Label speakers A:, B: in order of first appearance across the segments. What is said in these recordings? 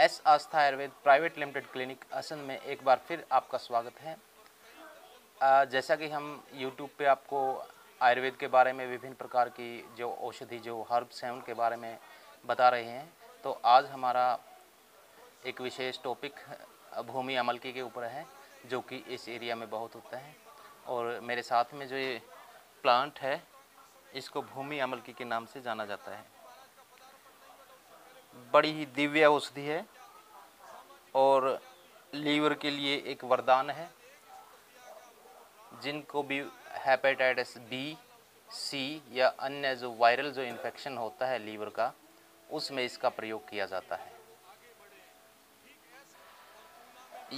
A: S Aastha Ayurveda private limited clinic असन में एक बार फिर आपका स्वागत है। जैसा कि हम यूट्यूब पे आपको आयुर्वेद के बारे में विभिन्न प्रकार की जो औषधि, जो हर्ब्स हैं, उनके बारे में बता रहे हैं। तो आज हमारा एक विशेष टॉपिक भूमि अमलकी के ऊपर है, जो कि इस एरिया में बहुत होता है। और मेरे साथ में जो ये प्लांट है, इसको भूमि अमलकी के नाम से जाना जाता है। बड़ी ही दिव्य औषधि है और लीवर के लिए एक वरदान है। जिनको भी हेपेटाइटिस बी सी या अन्य जो वायरल जो इन्फेक्शन होता है लीवर का, उसमें इसका प्रयोग किया जाता है।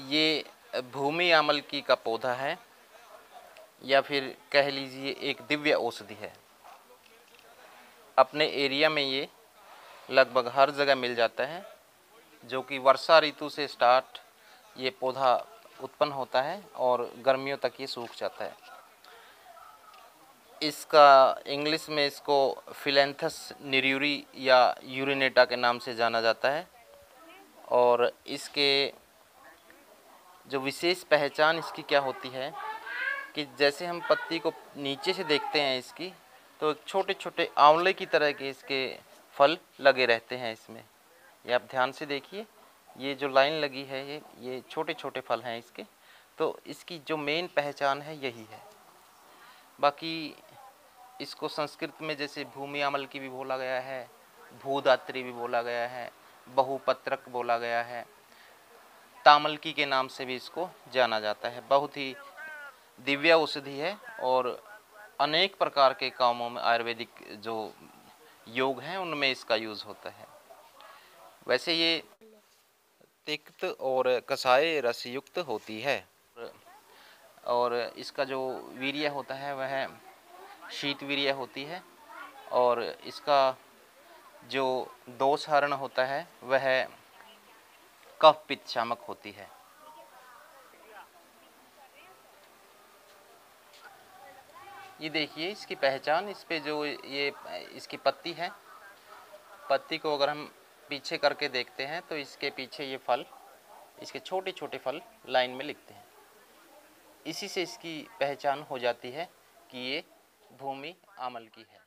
A: ये भूमि आमलकी का पौधा है, या फिर कह लीजिए एक दिव्य औषधि है। अपने एरिया में ये लगभग हर जगह मिल जाता है, जो कि वर्षा ऋतु से स्टार्ट ये पौधा उत्पन्न होता है और गर्मियों तक ये सूख जाता है। इसका इंग्लिश में इसको फिलेंथस निरूरी या यूरिनेटा के नाम से जाना जाता है और इसके जो विशेष पहचान इसकी क्या होती है कि जैसे हम पत्ती को नीचे से देखते हैं इसकी तो छोटे छोटे आंवले की तरह के इसके फल लगे रहते हैं इसमें। ये आप ध्यान से देखिए, ये जो लाइन लगी है, ये ये छोटे छोटे फल हैं इसके। तो इसकी जो मेन पहचान है यही है। बाकी इसको संस्कृत में जैसे भूमि अमल की भी बोला गया है, भूदात्री भी बोला गया है, बहुपत्रक बोला गया है, तामलकी के नाम से भी इसको जाना जाता है। बहुत ही दिव्य औषधि है और अनेक प्रकार के कामों में आयुर्वेदिक जो योग हैं, उनमें इसका यूज़ होता है। वैसे ये तिक्त और कसाय रसयुक्त होती है। और इसका जो वीर्य होता है, वह शीत वीर्य होती है। और इसका जो दोष हरण होता है, वह कफ पित्त शामक होती है। ये देखिए, इसकी पहचान, इस पर जो ये, इसकी पत्ती है, पत्ती को अगर हम पीछे करके देखते हैं तो इसके पीछे ये फल, इसके छोटे छोटे फल लाइन में लिखते हैं। इसी से इसकी पहचान हो जाती है कि ये भूमि, आमल की है।